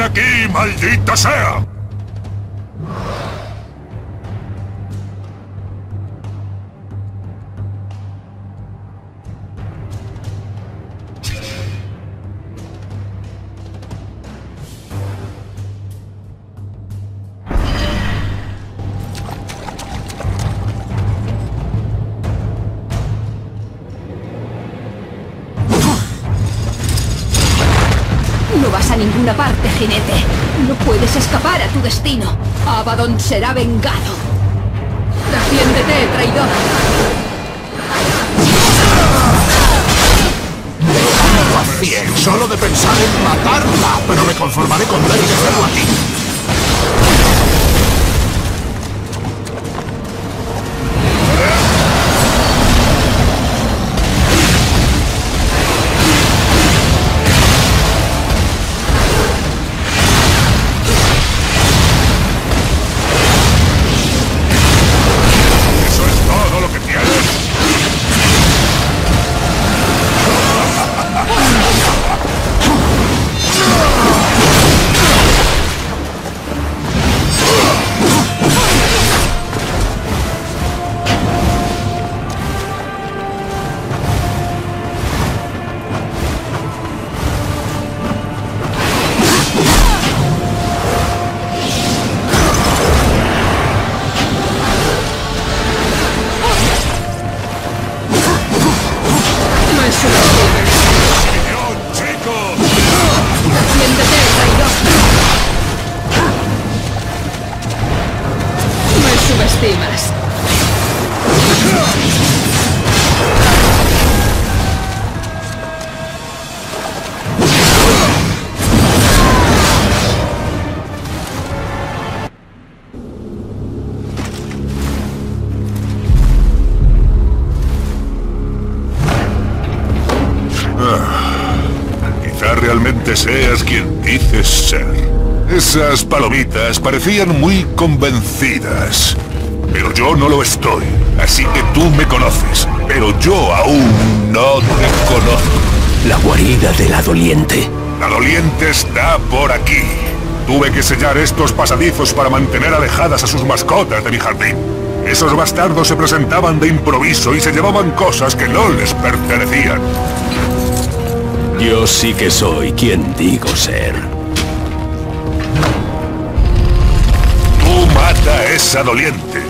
¡Ven aquí, maldita sea! Será vengado. Defiéndete, traidor. Bien, solo de pensar en matarla, pero me conformaré con ver y hacerlo a ti. No palomitas parecían muy convencidas. Pero yo no lo estoy. Así que tú me conoces. Pero yo aún no te conozco. La guarida de la doliente. La doliente está por aquí. Tuve que sellar estos pasadizos para mantener alejadas a sus mascotas de mi jardín. Esos bastardos se presentaban de improviso y se llevaban cosas que no les pertenecían. Yo sí que soy quien digo ser. Mata esa doliente.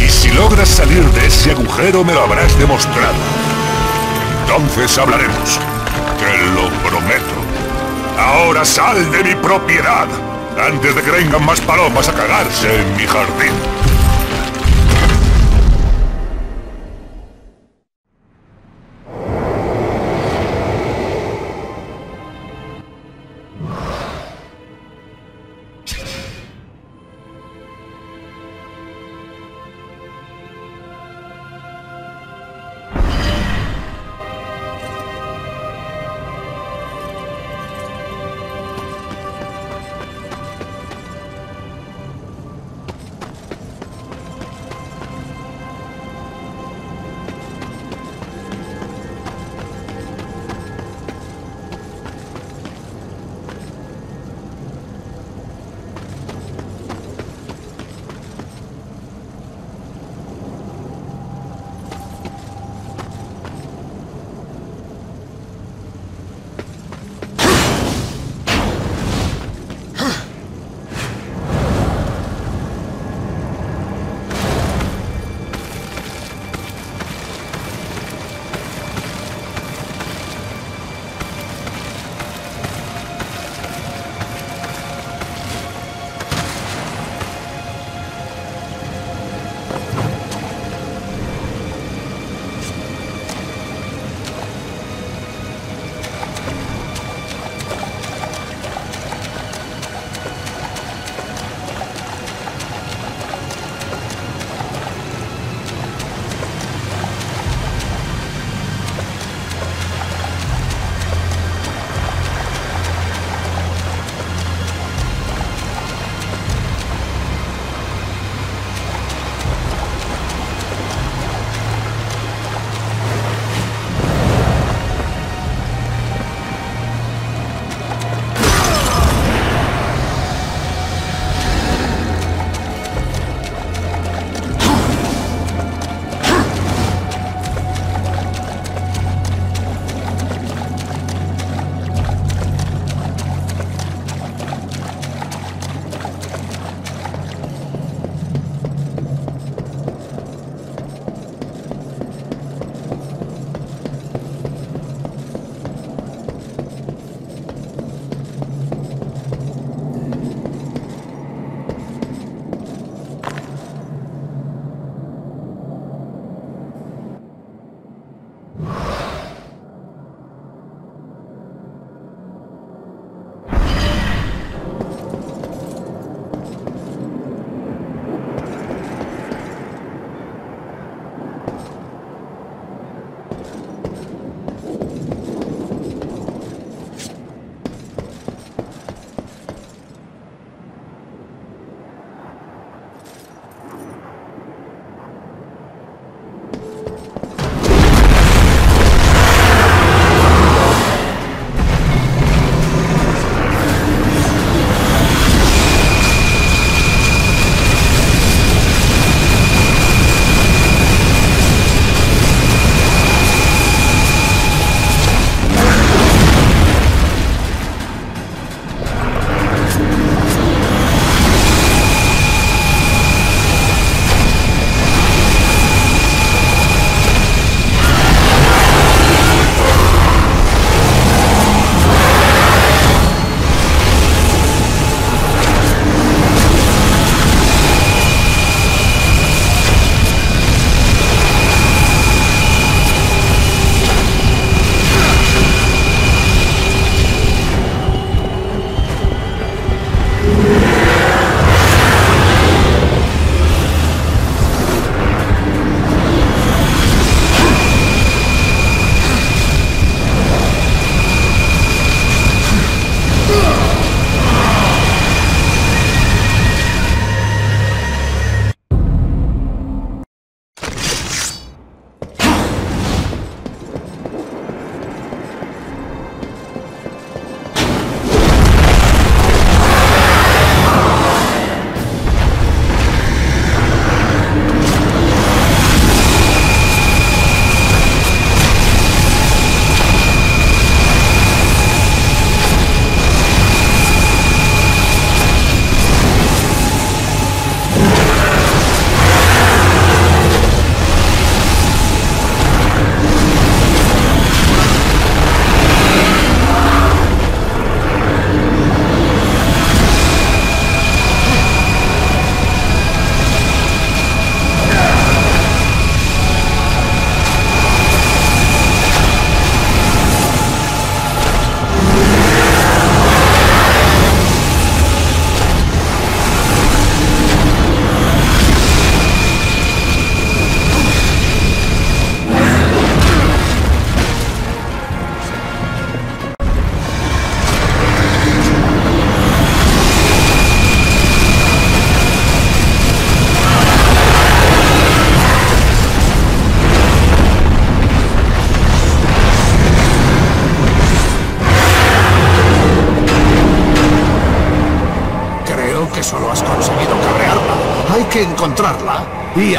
Y si logras salir de ese agujero me lo habrás demostrado. Entonces hablaremos. Te lo prometo. Ahora sal de mi propiedad. Antes de que vengan más palomas a cagarse en mi jardín.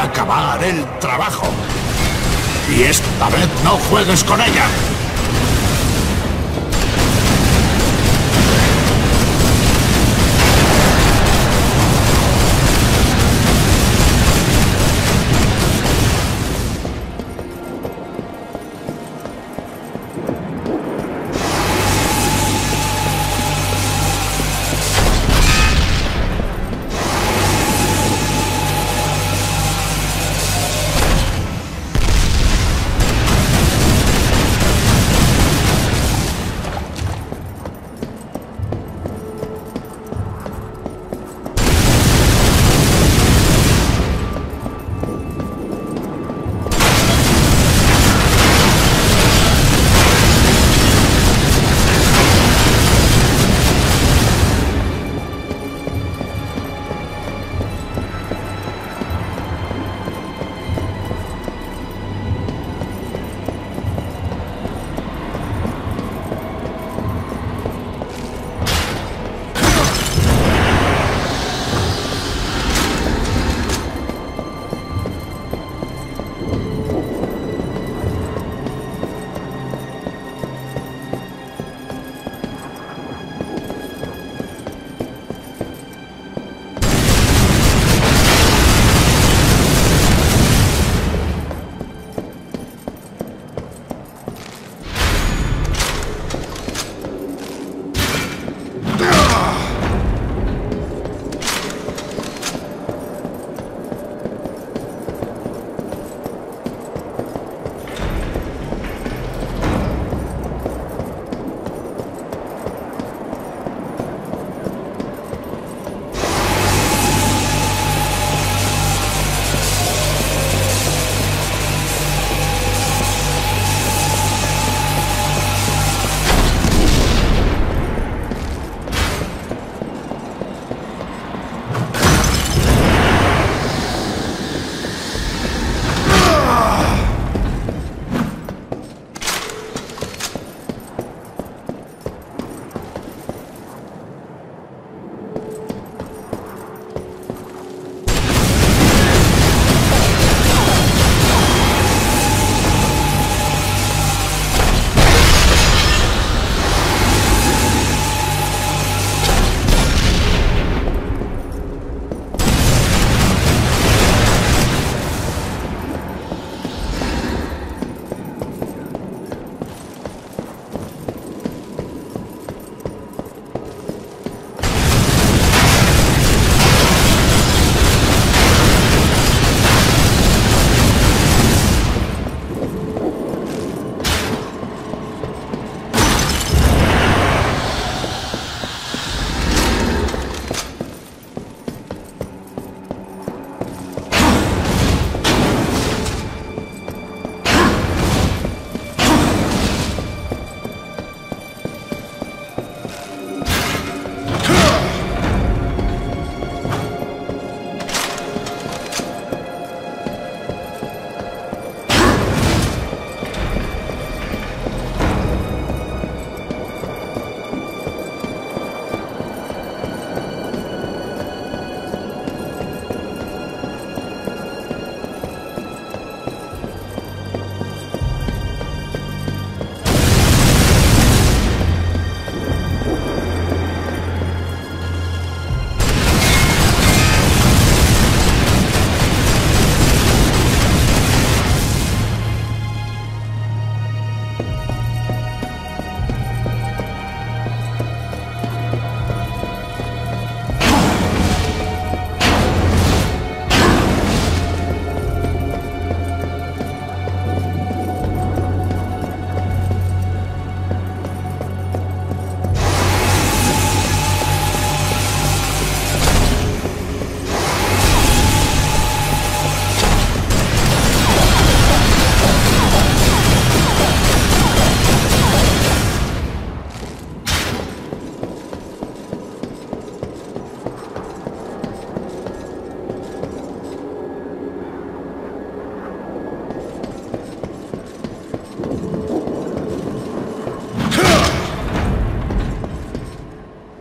Acabar el trabajo. Y esta vez no juegues con ella.